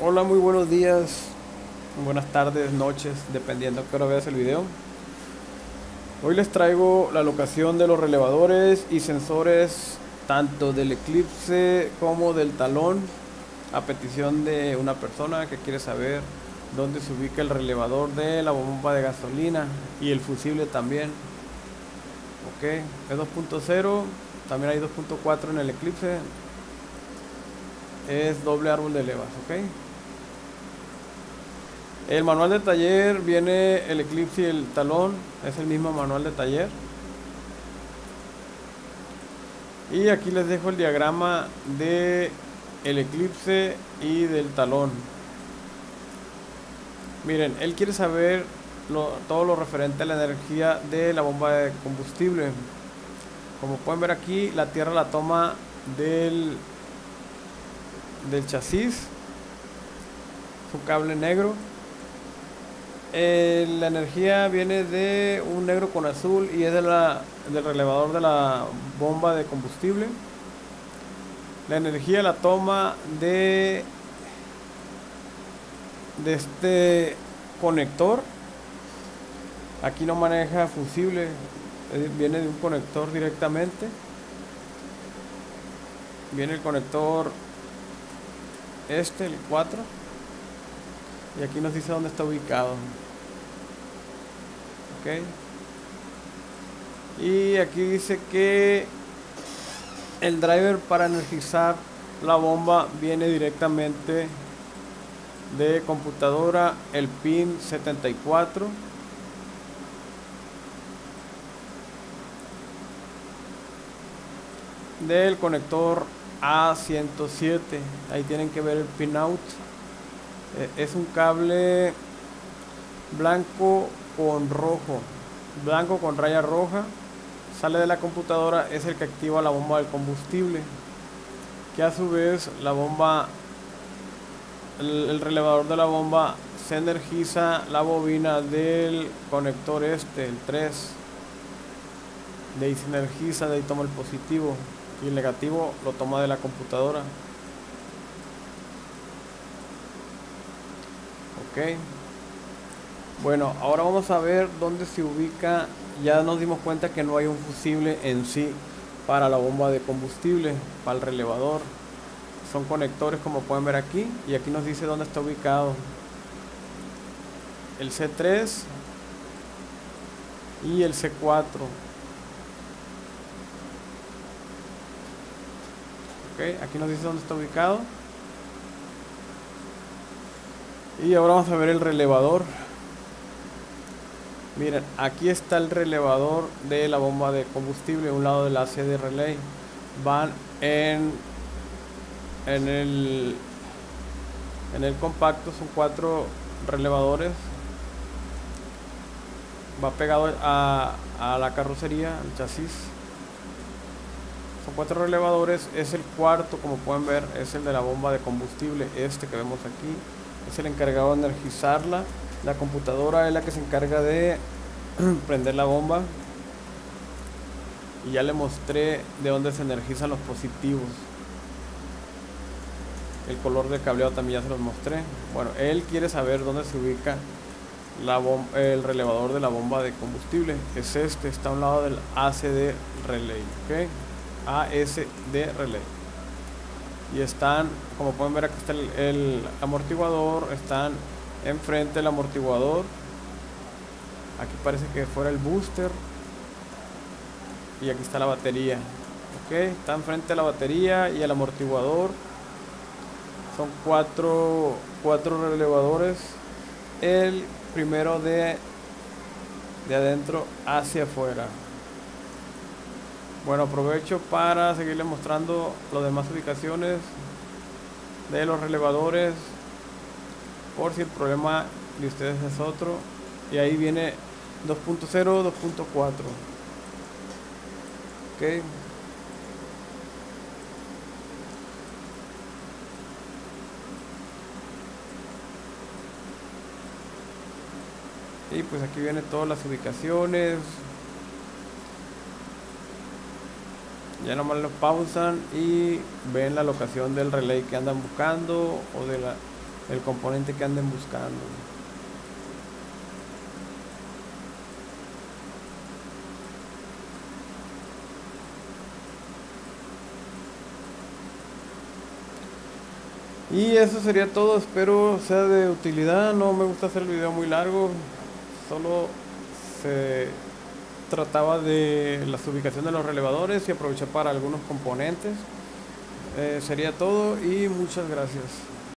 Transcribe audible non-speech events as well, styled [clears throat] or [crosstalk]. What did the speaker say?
Hola, muy buenos días, buenas tardes, noches, dependiendo a qué hora veas el video. Hoy les traigo la locación de los relevadores y sensores tanto del eclipse como del talón a petición de una persona que quiere saber dónde se ubica el relevador de la bomba de gasolina y el fusible también. Ok, es 2.0, también hay 2.4 en el eclipse. Es doble árbol de levas, ok. El manual de taller viene el eclipse y el talón, es el mismo manual de taller. Y aquí les dejo el diagrama de el eclipse y del talón. Miren, él quiere saber todo lo referente a la energía de la bomba de combustible. Como pueden ver aquí, la tierra la toma del, del chasis. Su cable negro eh, la energía viene de un negro con azul y es de la, del relevador de la bomba de combustible. La energía la toma de, de este conector. Aquí no maneja fusible, eh, viene de un conector directamente. Viene el conector este, el 4 y aquí nos dice dónde está ubicado. Ok. Y aquí dice que el driver para energizar la bomba viene directamente de computadora el pin 74 del conector A107 ahí tienen que ver el pin out es un cable blanco con rojo, blanco con raya roja, sale de la computadora, es el que activa la bomba del combustible, que a su vez la bomba, el, relevador de la bomba se energiza la bobina del conector este, el 3, de ahí se energiza, de ahí toma el positivo y el negativo lo toma de la computadora. Bueno, ahora vamos a ver dónde se ubica. Ya nos dimos cuenta que no hay un fusible en sí para la bomba de combustible, para el relevador. Son conectores como pueden ver aquí y aquí nos dice dónde está ubicado. El C3 y el C4. aquí nos dice dónde está ubicado. Y ahora vamos a ver el relevador. Miren, aquí está el relevador de la bomba de combustible, un lado del AC de relay. Van en en el en el compacto son cuatro relevadores. Va pegado a, a la carrocería, al chasis. Son cuatro relevadores. Es el cuarto, como pueden ver, es el de la bomba de combustible, este que vemos aquí es el encargado de energizarla. La computadora es la que se encarga de [clears throat] prender la bomba. Y ya le mostré de dónde se energizan los positivos. El color de cableado también ya se los mostré. Bueno, él quiere saber dónde se ubica la el relevador de la bomba de combustible. Es este, está a un lado del ACD Relay. ¿ok? ASD Relay y están como pueden ver aquí está el, amortiguador están enfrente del amortiguador. Aquí parece que fuera el booster. Y aquí está la batería ok está enfrente de la batería y el amortiguador. Son cuatro cuatro relevadores. El primero de de adentro hacia afuera bueno, aprovecho para seguirles mostrando las demás ubicaciones de los relevadores por si el problema de ustedes es otro. Y ahí viene 2.0, 2.4. Ok. Y pues aquí vienen todas las ubicaciones, ya nomás lo pausan y ven la locación del relay que andan buscando o de la el componente que anden buscando. Y eso sería todo, espero sea de utilidad, no me gusta hacer el video muy largo, solo se trataba de la ubicación de los relevadores y aproveché para algunos componentes. Eh, sería todo y muchas gracias.